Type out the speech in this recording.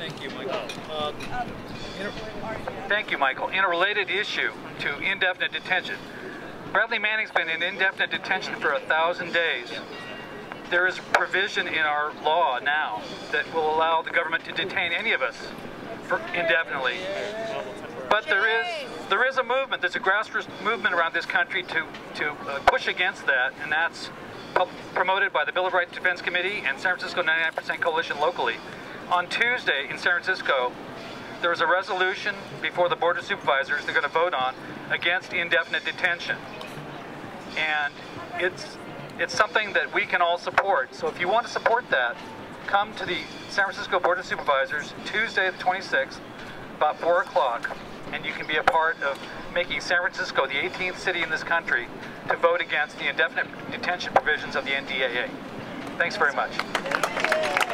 Thank you, Michael. Uh, thank you, Michael. In a related issue to indefinite detention, Bradley Manning's been in indefinite detention for a thousand days. There is provision in our law now that will allow the government to detain any of us for indefinitely. But there is there is a movement. There's a grassroots movement around this country to to uh, push against that, and that's promoted by the Bill of Rights Defense Committee and San Francisco 99% Coalition locally. On Tuesday in San Francisco, there was a resolution before the Board of Supervisors they're going to vote on against indefinite detention. And it's it's something that we can all support. So if you want to support that, come to the San Francisco Board of Supervisors Tuesday the 26th, about 4 o'clock, and you can be a part of making San Francisco the 18th city in this country to vote against the indefinite detention provisions of the NDAA. Thanks very much.